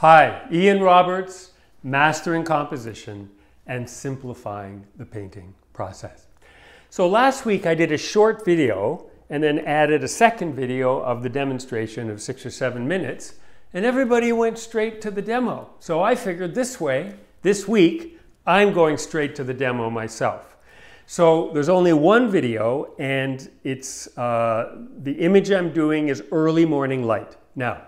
Hi, Ian Roberts, mastering composition and simplifying the painting process. So last week I did a short video and then added a second video of the demonstration of six or seven minutes and everybody went straight to the demo. So I figured this way, this week, I'm going straight to the demo myself. So there's only one video and it's, uh, the image I'm doing is early morning light. Now,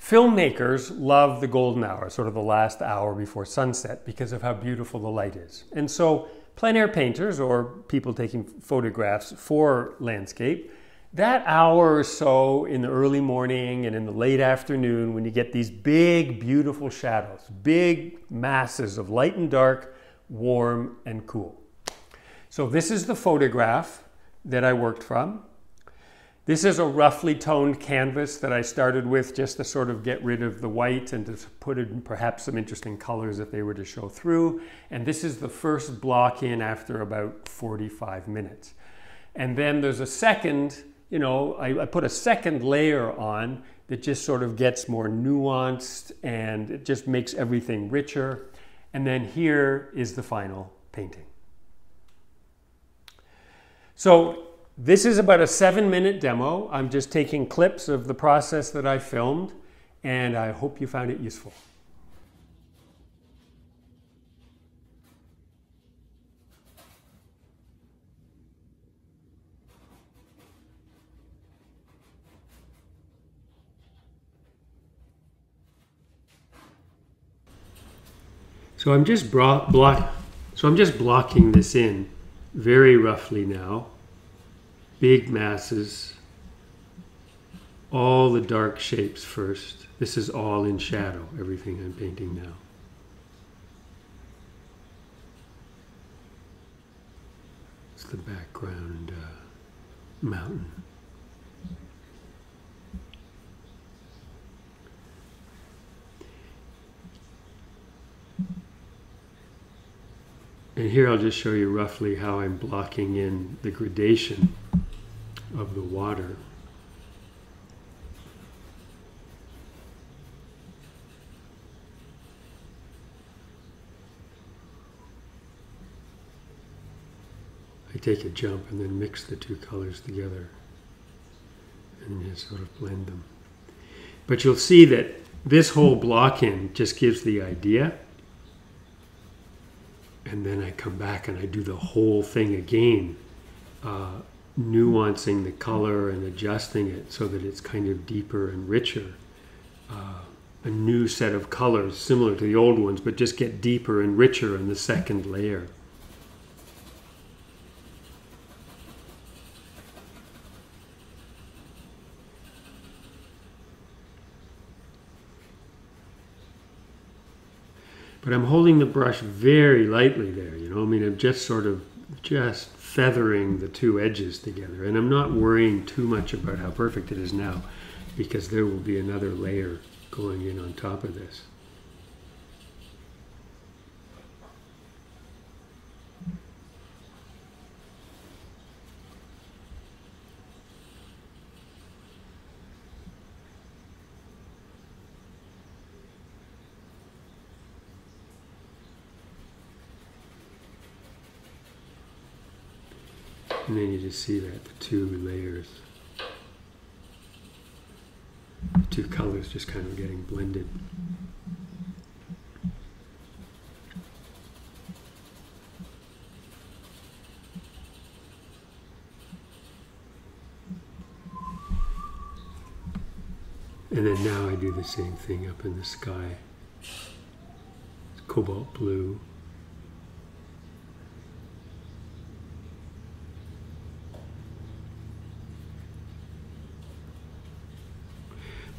filmmakers love the golden hour, sort of the last hour before sunset because of how beautiful the light is. And so plein air painters or people taking photographs for landscape that hour or so in the early morning and in the late afternoon when you get these big, beautiful shadows, big masses of light and dark, warm and cool. So this is the photograph that I worked from. This is a roughly toned canvas that I started with just to sort of get rid of the white and to put in perhaps some interesting colors if they were to show through. And this is the first block in after about 45 minutes. And then there's a second you know, I, I, put a second layer on that just sort of gets more nuanced and it just makes everything richer. And then here is the final painting. So this is about a seven minute demo. I'm just taking clips of the process that I filmed and I hope you found it useful. So I'm just block, so I'm just blocking this in very roughly now. Big masses, all the dark shapes first. This is all in shadow, everything I'm painting now. It's the background uh, mountain. And here I'll just show you roughly how I'm blocking in the gradation of the water. I take a jump and then mix the two colors together and just sort of blend them. But you'll see that this whole block in just gives the idea and then I come back and I do the whole thing again, uh, nuancing the color and adjusting it so that it's kind of deeper and richer. Uh, a new set of colors similar to the old ones, but just get deeper and richer in the second layer. But I'm holding the brush very lightly there, you know. I mean, I'm just sort of just feathering the two edges together. And I'm not worrying too much about how perfect it is now because there will be another layer going in on top of this. And then you just see that the two layers, the two colors just kind of getting blended. And then now I do the same thing up in the sky. It's cobalt blue.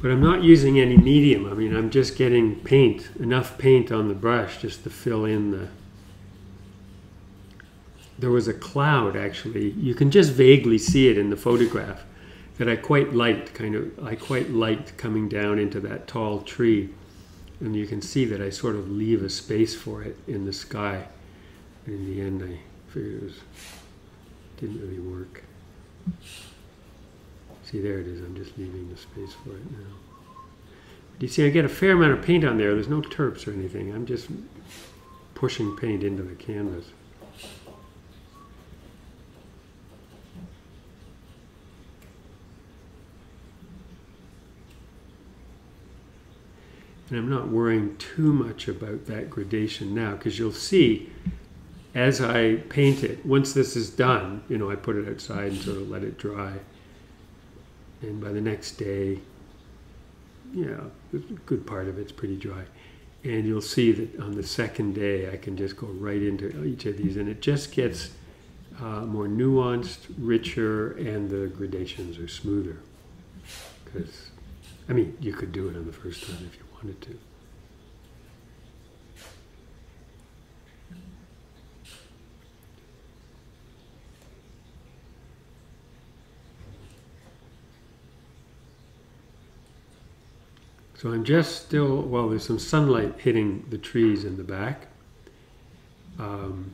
But I'm not using any medium. I mean, I'm just getting paint, enough paint on the brush just to fill in the... There was a cloud, actually. You can just vaguely see it in the photograph that I quite liked, kind of, I quite liked coming down into that tall tree. And you can see that I sort of leave a space for it in the sky. And in the end, I figured it was, didn't really work. See, there it is. I'm just leaving the space for it now. Do you see I get a fair amount of paint on there? There's no terps or anything. I'm just pushing paint into the canvas. And I'm not worrying too much about that gradation now because you'll see as I paint it, once this is done, you know, I put it outside and sort of let it dry. And by the next day, yeah, a good part of it's pretty dry. And you'll see that on the second day, I can just go right into each of these and it just gets uh, more nuanced, richer, and the gradations are smoother. Because, I mean, you could do it on the first time if you wanted to. So I'm just still, well, there's some sunlight hitting the trees in the back. Um,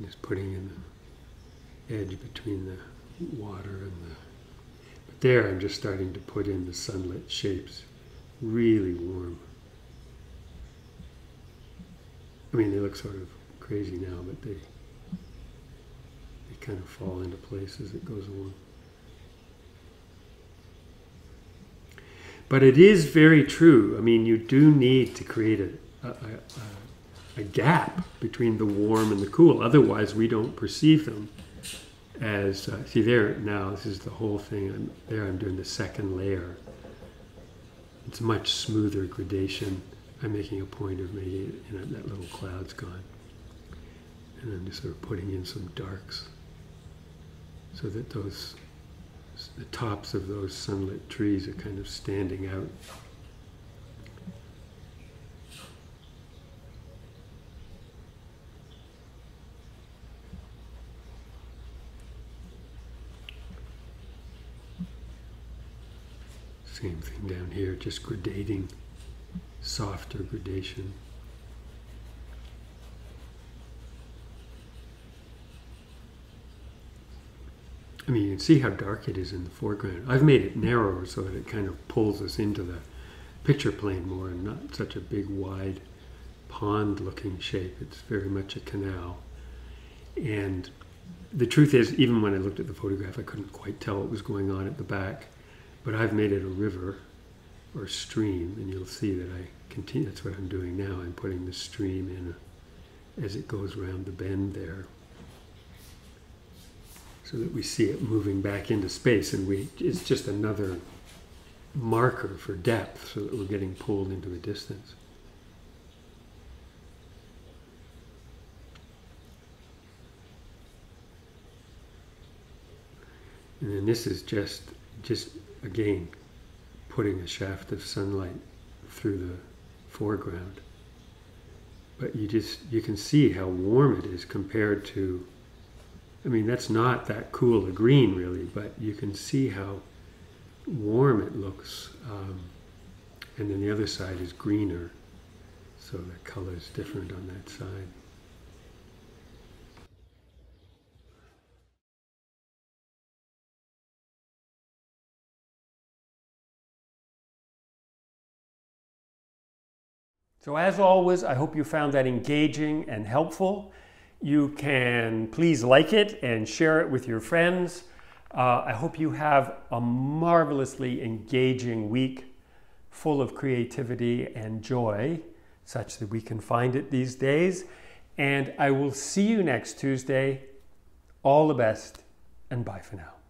just putting in the edge between the water and the but there I'm just starting to put in the sunlit shapes. Really warm. I mean, they look sort of crazy now, but they, they kind of fall into place as it goes along. But it is very true. I mean, you do need to create a, a, a, a gap between the warm and the cool. Otherwise, we don't perceive them as uh, see there now this is the whole thing I'm, there I'm doing the second layer it's much smoother gradation I'm making a point of making it you know, that little cloud's gone and I'm just sort of putting in some darks so that those the tops of those sunlit trees are kind of standing out Same thing down here, just gradating, softer gradation. I mean, you can see how dark it is in the foreground. I've made it narrower so that it kind of pulls us into the picture plane more and not such a big, wide, pond-looking shape. It's very much a canal. And the truth is, even when I looked at the photograph, I couldn't quite tell what was going on at the back. But I've made it a river or stream, and you'll see that I continue. That's what I'm doing now. I'm putting the stream in as it goes around the bend there, so that we see it moving back into space, and we it's just another marker for depth, so that we're getting pulled into the distance. And then this is just just again, putting a shaft of sunlight through the foreground. But you just, you can see how warm it is compared to, I mean, that's not that cool a green really, but you can see how warm it looks. Um, and then the other side is greener, so the color is different on that side. So as always, I hope you found that engaging and helpful. You can please like it and share it with your friends. Uh, I hope you have a marvelously engaging week full of creativity and joy, such that we can find it these days. And I will see you next Tuesday. All the best and bye for now.